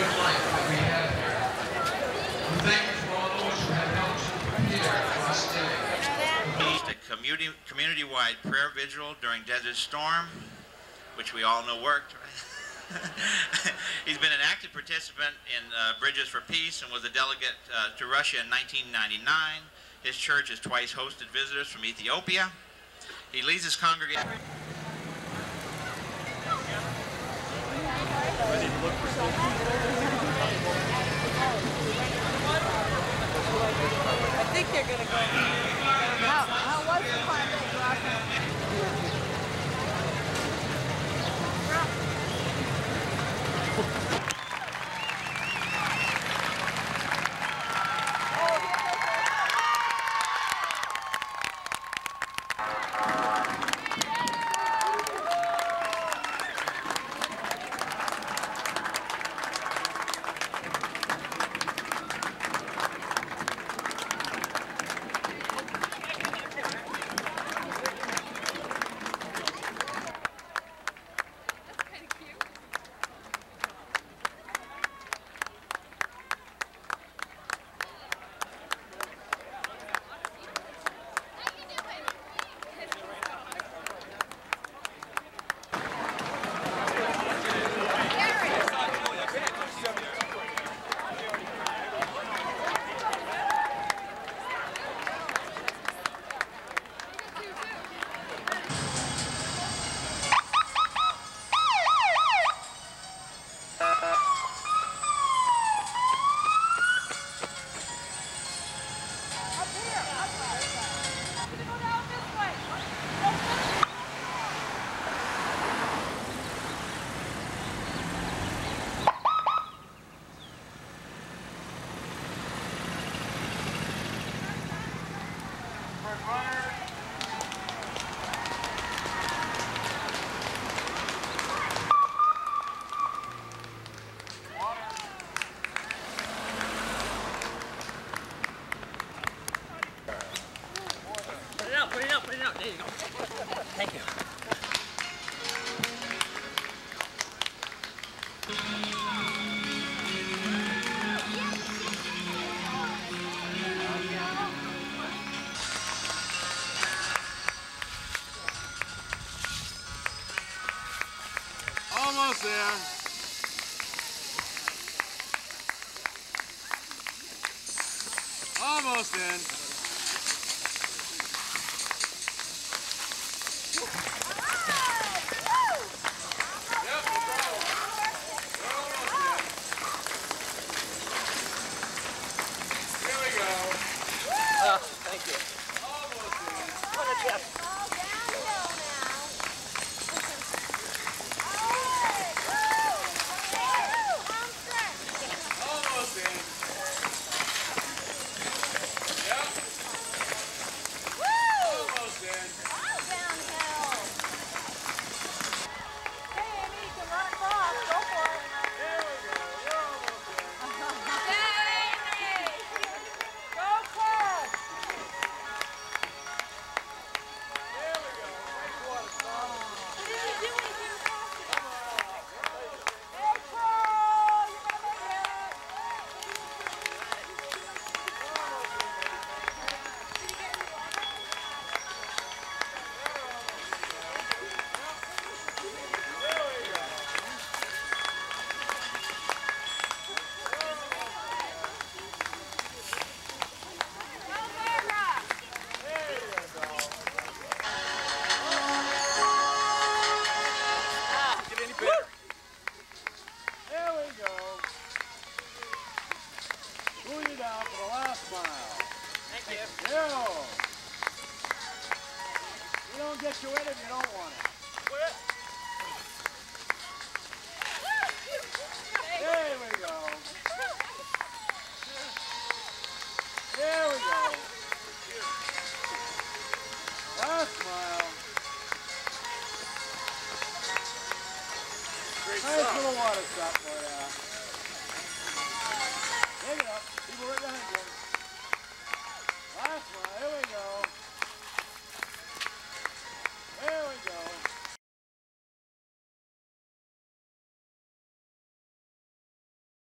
good life that we have here. We thank you for all those who have helped to prepare for. A community-wide prayer vigil during Desert Storm, which we all know worked. He's been an active participant in uh, Bridges for Peace and was a delegate uh, to Russia in 1999. His church has twice hosted visitors from Ethiopia. He leads his congregation. I think they're gonna go. Put Almost Get you in if you don't want it. Nice little water stop for you.